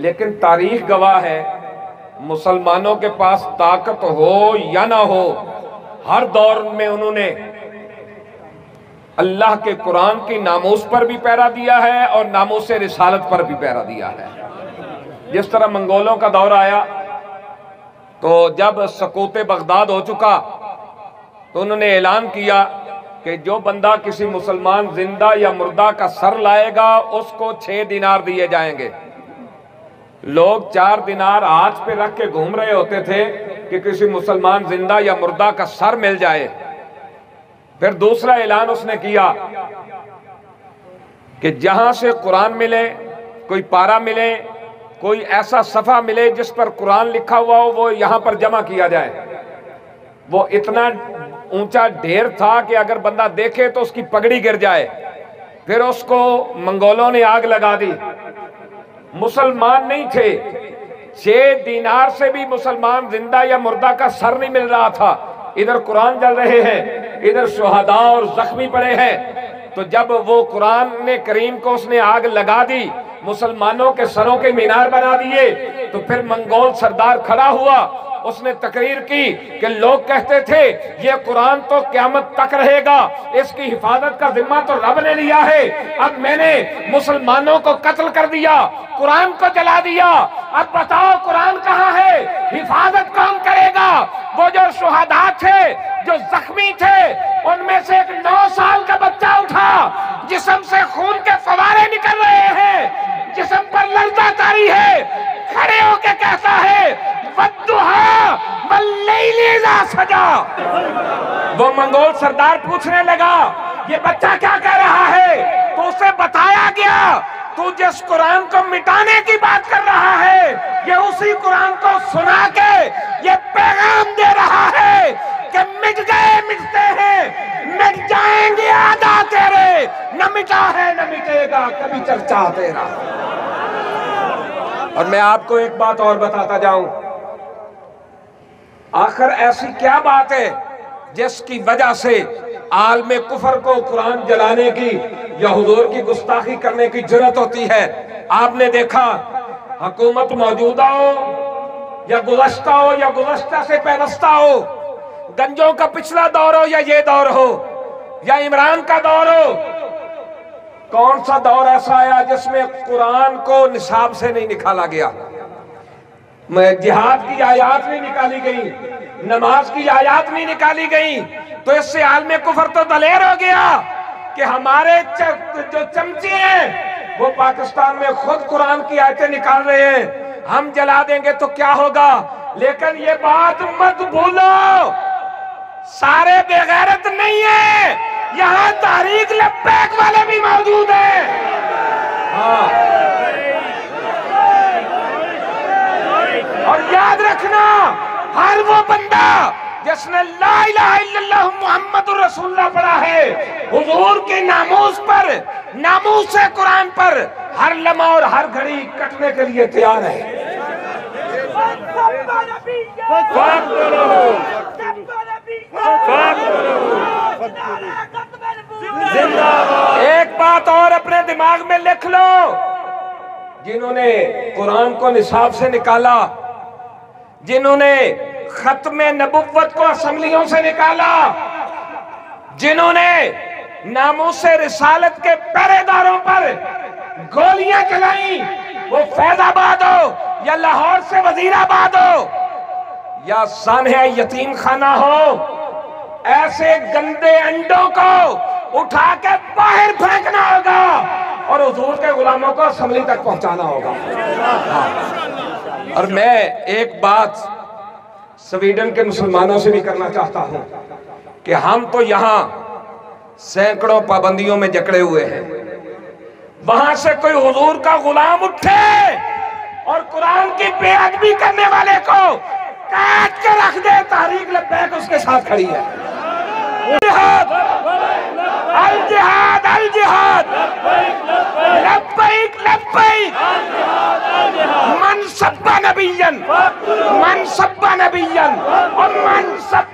लेकिन तारीख गवाह है। मुसलमानों के पास ताकत हो या ना हो, हर दौर में उन्होंने अल्लाह के कुरान की नामोस पर भी पैरा दिया है और नामोस रिसालत पर भी पैरा दिया है। जिस तरह मंगोलों का दौर आया तो जब सकूत बगदाद हो चुका तो उन्होंने ऐलान किया कि जो बंदा किसी मुसलमान ज़िंदा या मुर्दा का सर लाएगा, उसको छह दिनार दिए जाएँगे। लोग चार दिनार हाथ पे रख के घूम रहे होते थे कि किसी मुसलमान ज़िंदा या मुर्दा का सर मिल जाए। फिर दूसरा ऐलान उसने किया कि जहाँ से कुरान मिले, कोई पारा मिले, कोई ऐसा सफ़ा मिले जिस पर कुरान लिखा हुआ हो, वो यहाँ पर जमा किया जाए। वो इतना ऊँचा ढेर था कि अगर बंदा देखे तो उसकी पगड़ी गिर जाए। फिर उसको मंगोलों ने आग लगा दी। मुसलमान नहीं थे। छह दीनार से भी मुसलमान ज़िंदा या मुर्दा का सर नहीं मिल रहा था। इधर कुरान जल रहे हैं, इधर सुहादा और जख्मी पड़े हैं। तो जब वो कुरान ने, करीम को उसने आग लगा दी, मुसलमानों के सरों के मीनार बना दिए तो फिर मंगोल सरदार खड़ा हुआ उसने तकरीर की कि लोग कहते थे, ये कुरान तो क्यामत तक रहेगा, इसकी हिफाजत का जिम्मा तो रब ने लिया है। अब मैंने मुसलमानों को कत्ल कर दिया, कुरान को जला दिया। अब बताओ कुरान कहाँ है? हिफाजत कौन करेगा? वो जो सुहादा थे, जो जख्मी थे, उनमें से एक नौ साल का बच्चा उठा जिसम से खून के फवारे निकल रहे हैं जिसम पर लर्जा तारी है खड़े होके कहता है सजा। वो मंगोल सरदार पूछने लगा, ये बच्चा क्या कह रहा है? तो उसे बताया गया, तू जिस कुरान को मिटाने की बात कर रहा है, ये उसी कुरान को सुना के ये पैगाम दे रहा है कि मिट गए, मिटते हैं, मिट जाएँगे आधा तेरे। न मिटा है, न मिटेगा, कभी चर्चा तेरा। और मैं आपको एक बात और बताता जाऊँ। आखिर ऐसी क्या बात है जिसकी वजह से आलम कुफर को कुरान जलाने की या हुजूर की गुस्ताखी करने की ज़रूरत होती है? आपने देखा, हुकूमत मौजूदा हो या गुजश्ता हो या गुजश्ता से पैवस्ता हो, गंजों का पिछला दौर हो या ये दौर हो या इमरान का दौर हो, कौन सा दौर ऐसा आया जिसमें कुरान को निसाब से नहीं निकाला गया? जिहाद की आयात नहीं निकाली गई, नमाज़ की आयात नहीं निकाली गई। तो इससे आलम कुफर तो दलेर हो गया कि हमारे जो चमचे हैं, वो पाकिस्तान में खुद कुरान की आयतें निकाल रहे हैं। हम जला देंगे तो क्या होगा? लेकिन ये बात मत भूलो। सारे बेगैरत नहीं है। यहाँ तारीख लब्बैक वाले भी मौजूद हैं हाँ और याद रखना हर वो बंदा जिसने मोहम्मद रसूलुल्लाह पढ़ा है। हुजूर के नामूस पर, नामूस से कुरान पर हर लम्हा और हर घड़ी कटने के लिए तैयार है। एक बात और अपने दिमाग में लिख लो। जिन्होंने कुरान को निसाब से निकाला, जिन्होंने खत्म नबुवत को असम्बलियों से निकाला जिन्होंने नामों से रिसालत के पहरेदारों पर गोलियाँ चलाई, वो फैजाबाद हो या लाहौर से वजीराबाद हो या सानह यतीम खाना हो, ऐसे गंदे अंडों को उठा के बाहर फेंकना होगा और हजूर के गुलामों को असम्बली तक पहुंचाना होगा। और मैं एक बात स्वीडन के मुसलमानों से भी करना चाहता हूँ कि हम तो यहाँ सैकड़ों पाबंदियों में जकड़े हुए हैं। वहाँ से कोई हुजूर का गुलाम उठे और कुरान की बेअदबी करने वाले को काट के रख दे, तारीख लब्बैक उसके साथ खड़ी है। अल जिहाद अल जिहाद। लब्बैक लब्बैक। ប៊ីយិនអមញ្ញសត